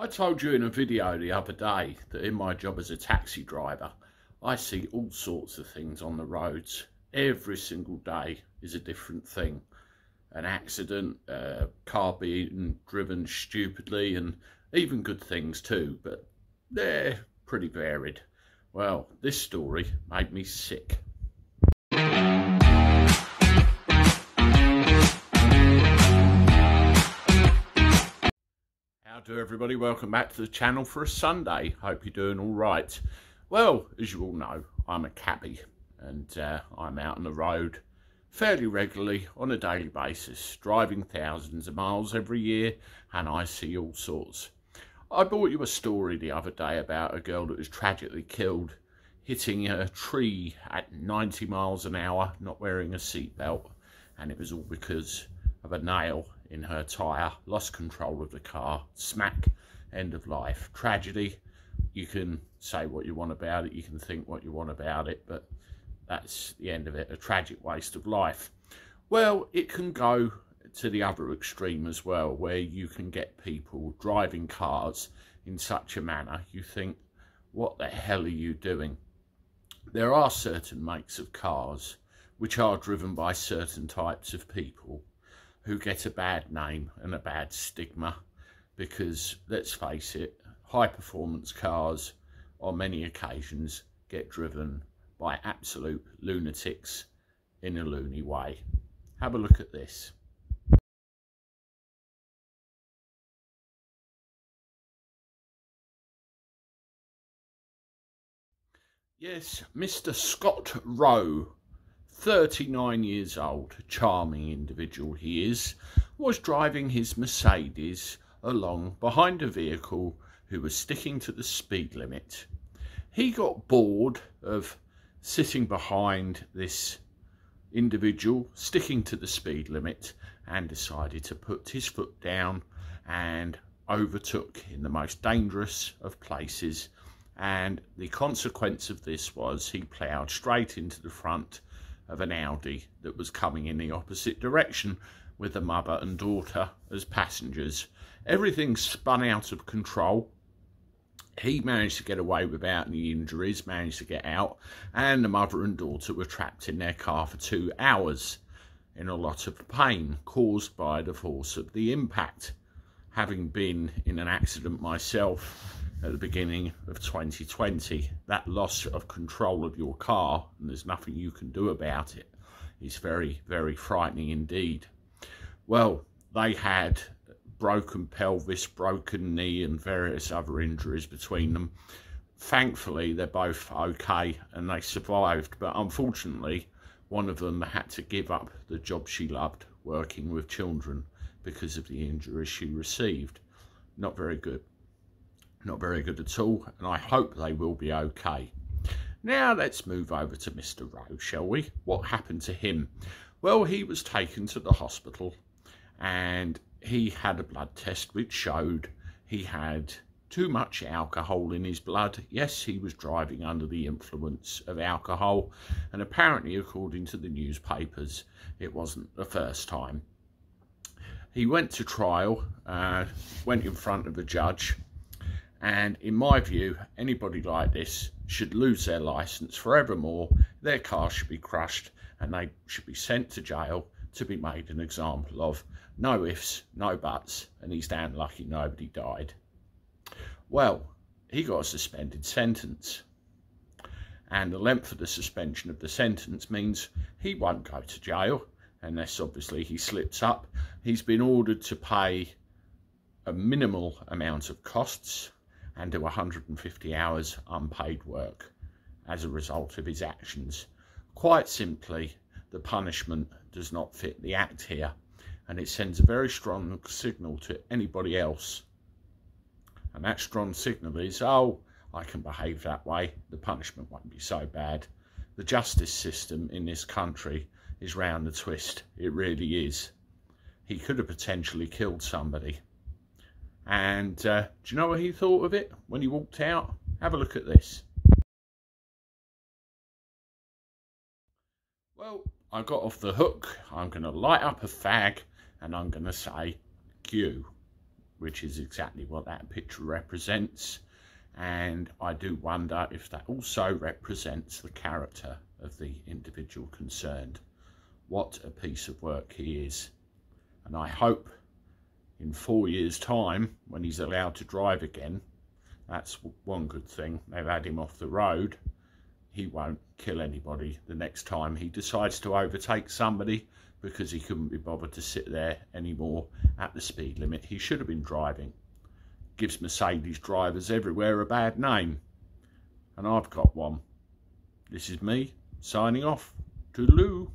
I told you in a video the other day that in my job as a taxi driver, I see all sorts of things on the roads. Every single day is a different thing. An accident, a car being driven stupidly, and even good things too, but they're pretty varied. Well, this story made me sick. Do everybody? Welcome back to the channel for a Sunday. Hope you're doing all right. Well, as you all know, I'm a cabbie and uh, I'm out on the road fairly regularly on a daily basis, driving thousands of miles every year and I see all sorts. I brought you a story the other day about a girl that was tragically killed hitting a tree at 90 miles an hour, not wearing a seatbelt, and it was all because of a nail in her tyre, lost control of the car, smack, end of life. Tragedy, you can say what you want about it, you can think what you want about it, but that's the end of it, a tragic waste of life. Well, it can go to the other extreme as well, where you can get people driving cars in such a manner, you think, what the hell are you doing? There are certain makes of cars which are driven by certain types of people who get a bad name and a bad stigma because, let's face it, high performance cars on many occasions get driven by absolute lunatics in a loony way. Have a look at this. Yes, Mr. Scott Roe 39 years old, charming individual he is, was driving his Mercedes along behind a vehicle who was sticking to the speed limit. He got bored of sitting behind this individual sticking to the speed limit and decided to put his foot down and overtook in the most dangerous of places and the consequence of this was he ploughed straight into the front of an Audi that was coming in the opposite direction with the mother and daughter as passengers. Everything spun out of control. He managed to get away without any injuries, managed to get out, and the mother and daughter were trapped in their car for two hours in a lot of pain caused by the force of the impact. Having been in an accident myself, at the beginning of 2020. That loss of control of your car, and there's nothing you can do about it, is very, very frightening indeed. Well, they had broken pelvis, broken knee, and various other injuries between them. Thankfully, they're both okay and they survived, but unfortunately, one of them had to give up the job she loved, working with children, because of the injuries she received. Not very good not very good at all, and I hope they will be okay. Now let's move over to Mr. Roe, shall we? What happened to him? Well, he was taken to the hospital and he had a blood test which showed he had too much alcohol in his blood. Yes, he was driving under the influence of alcohol, and apparently, according to the newspapers, it wasn't the first time. He went to trial, uh, went in front of a judge, and in my view, anybody like this should lose their licence forevermore. Their car should be crushed and they should be sent to jail to be made an example of. No ifs, no buts, and he's damn lucky nobody died. Well, he got a suspended sentence. And the length of the suspension of the sentence means he won't go to jail unless obviously he slips up. He's been ordered to pay a minimal amount of costs and do 150 hours unpaid work as a result of his actions. Quite simply, the punishment does not fit the act here, and it sends a very strong signal to anybody else. And that strong signal is, oh, I can behave that way, the punishment won't be so bad. The justice system in this country is round the twist, it really is. He could have potentially killed somebody and uh, do you know what he thought of it when he walked out? Have a look at this. Well, I got off the hook. I'm going to light up a fag and I'm going to say, Q. which is exactly what that picture represents. And I do wonder if that also represents the character of the individual concerned. What a piece of work he is. And I hope in four years' time, when he's allowed to drive again, that's one good thing. They've had him off the road. He won't kill anybody the next time he decides to overtake somebody because he couldn't be bothered to sit there anymore at the speed limit he should have been driving. Gives Mercedes drivers everywhere a bad name. And I've got one. This is me signing off. Toodaloo.